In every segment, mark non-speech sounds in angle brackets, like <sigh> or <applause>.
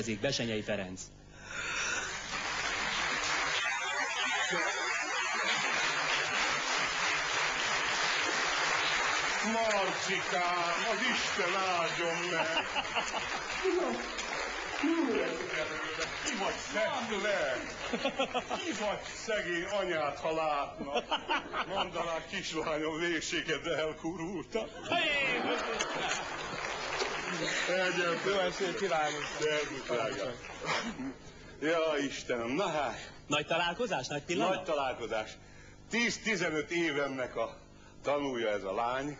Ezik Besenyei Ferenc. Marcikám, az Isten áldjon meg! Ki vagy szedd le? Ki vagy szegény anyát, ha látna? Mondaná kislányom, végséget elkurulta. Egyet, Jó estét kívánok! Szervusz. Ja, Istenem, na hát, Nagy találkozás, nagy pillanat? nagy találkozás. 10-15 évemnek a tanulja ez a lány.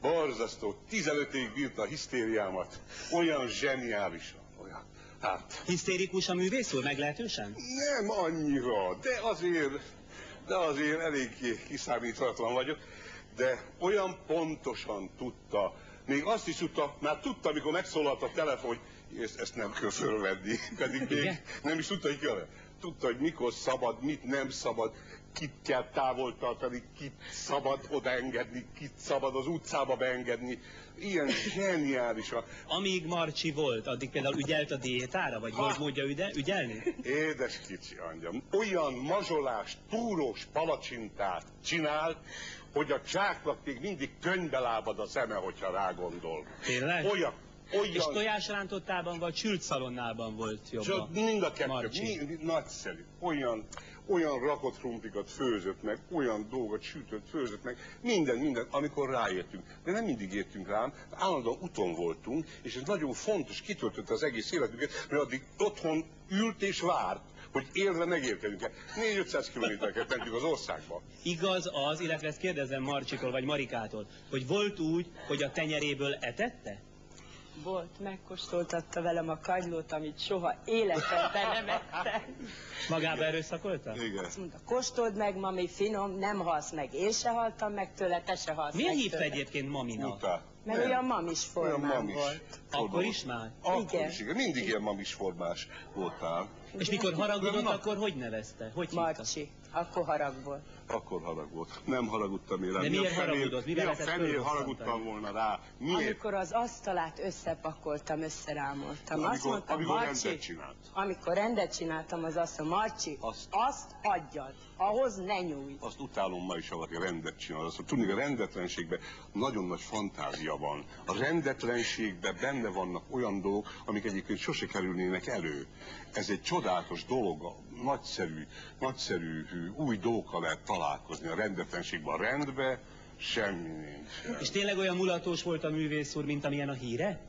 Borzasztó, 15 évig bírta a hisztériámat. Olyan zseniálisan, olyan. Hát, Hisztérikus a művész úr, meglehetősen? nem annyira, de azért, de azért eléggé kiszámíthatatlan vagyok. De olyan pontosan tudta, még azt is tudta, már tudta, amikor megszólalt a telefon, hogy ezt, ezt nem kell fölvenni, <laughs> pedig még Igen? nem is tudta, hogy kell. Tudta, hogy mikor szabad, mit nem szabad, kit kell távol tartani, kit szabad odaengedni, kit szabad az utcába beengedni. Ilyen zseniális. a- Amíg Marcsi volt, addig például ügyelt a diétára, vagy volt módja üde, ügyelni? Édes kicsi angyam, olyan mazsolás, túrós palacsintát csinál, hogy a csáknak még mindig könybe lábad a szeme, hogyha rágondol. Tényleg? Olyan, olyan... És tojásrántottában vagy sült szalonnában volt Csak jobban? mind a kettő, mind, nagyszerű. Olyan, olyan rakott krumplikat főzött meg, olyan dolgot sütött, főzött meg, minden, minden, amikor ráértünk. De nem mindig értünk rám, állandóan uton voltunk, és ez nagyon fontos, kitöltötte az egész életünket, mert addig otthon ült és várt, hogy élve megérkezünk el. 4-500 kilométereket mentünk az országba. Igaz az, illetve ezt kérdezem Marcsikól vagy Marikától, hogy volt úgy, hogy a tenyeréből etette? Volt, megkóstoltatta velem a kagylót, amit soha életemben nem ettem. Magába erőszakolta? Igen. Azt mondta, kóstold meg, mami, finom, nem halsz meg. Én se haltam meg tőle, te se halsz Miért meg hívta tőle. egyébként maminak? Utá. Mert Nem. olyan mamis Olyan formám mamis. volt. Akkor is már? Akkor Igen. is, igen. Mindig ilyen mamis formás voltál. És mikor haragudott, akkor hogy nevezte? Hogy? Marcsi, akkor harag volt. Akkor harag volt. Nem haragudtam én rá. De Mi miért haragudott? Mi a fölrosszantani? haragudtam volna rá? Miért? Amikor az asztalát összepakoltam, összerámoltam. Azt Amikor, mondtam, amikor Marcsi, rendet csinált. amikor rendet csináltam az asztal, Marcsi, Azt- azt, adjad, ahhoz ne nyújj. Azt utálom ma is, ha valaki rendet csinál. Azt tudni, a rendetlenségben nagyon nagy fantázia van. A rendetlenségben benne vannak olyan dolgok, amik egyébként sose kerülnének elő. Ez egy csodálatos dolog, nagyszerű, nagyszerű új dolgokkal lehet találkozni a rendetlenségben. A rendben semmi nincs. És tényleg olyan mulatós volt a művész úr, mint amilyen a híre?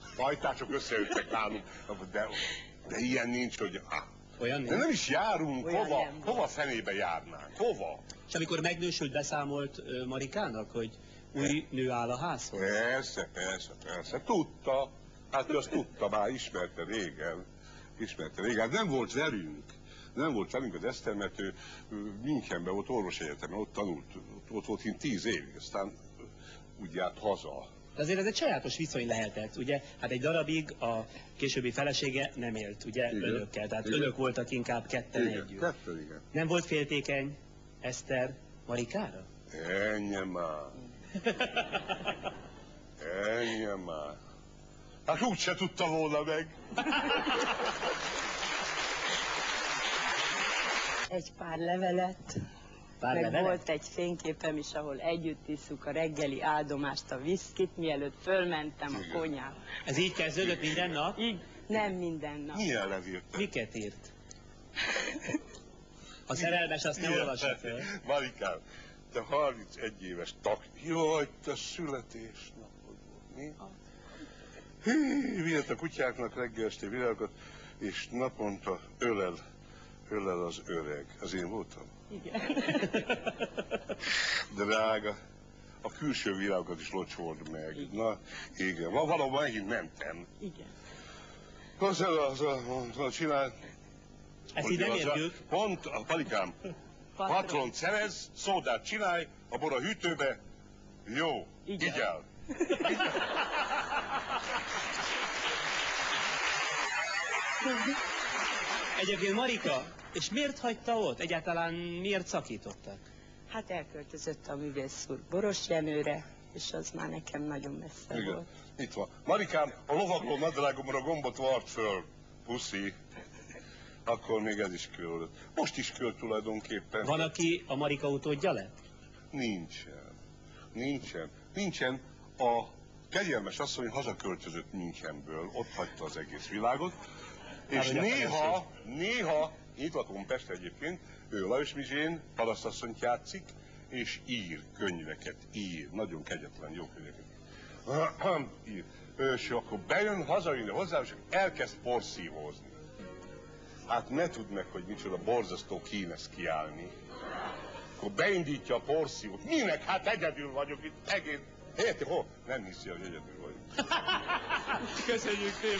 Fajtások összejöttek nálunk, de, de ilyen nincs, hogy... Ah, Olyan de nem. nem is járunk, Olyan hova, nem hova fenébe járnánk, hova? És amikor megnősült, beszámolt ö, Marikának, hogy új nő áll a házhoz? Persze, persze, persze, tudta, hát ő azt tudta, már ismerte régen, ismerte régen, hát nem volt velünk, nem volt velünk az Eszter, mert ő, Münchenben volt orvosegyetemen, ott tanult, ott, ott volt kint tíz évig, aztán úgy járt haza. De azért ez egy sajátos viszony lehetett, ugye? Hát egy darabig a későbbi felesége nem élt, ugye, Igen. önökkel, tehát Igen. önök voltak inkább ketten Igen, együtt. kettő, igen. Nem volt féltékeny Eszter Marikára? Ennyi már. <laughs> Ennyi már. Hát úgy se tudta volna meg. Egy pár levelet, Pár meg levelet? volt egy fényképem is, ahol együtt isszuk a reggeli áldomást, a viszkit, mielőtt fölmentem a konyhába. Ez így kezdődött minden nap? Így, nem minden nap. Milyen levél? Miket írt? A szerelmes azt ne Milyen olvassa föl. Marikám, te 31 éves tak. Jaj, te születésnapod volt, mi? Hí, Vihet a kutyáknak reggel este virágot, és naponta ölel, ölel az öreg. Az én voltam? Igen. <laughs> Drága, a külső virágokat is locsold meg. Na, igen, ma valahol megint mentem. Igen. Az az, az csinál. Ezt így nem a- értjük. Pont, a palikám, patront szerez, szódát csinálj, a bor a hűtőbe, jó, Igen. igyál. Egyébként Marika, és miért hagyta ott? Egyáltalán miért szakítottak? Hát elköltözött a művész úr Boros Jenőre, és az már nekem nagyon messze Igen, volt. itt van. Marikám, a lovagló nadrágomra gombot vart föl. Puszi. Akkor még ez is költ. Most is költ tulajdonképpen. Van, aki a Marika utódja lett? Nincsen. Nincsen. Nincsen. A kegyelmes asszony hazaköltözött Münchenből, ott hagyta az egész világot, és a néha, néha, itt lakom Pest egyébként, ő Lajos Mizsén parasztasszonyt játszik, és ír könyveket, ír, nagyon kegyetlen, jó könyveket. <clears throat> ír. És akkor bejön, hazajön hozzá, és elkezd porszívózni. Hát ne tudd meg, hogy micsoda borzasztó kínes kiállni. Akkor beindítja a porszívót. Minek? Hát egyedül vagyok itt egész. Érti? Ho? Nem hiszi, hogy egyedül vagyok. Köszönjük szépen!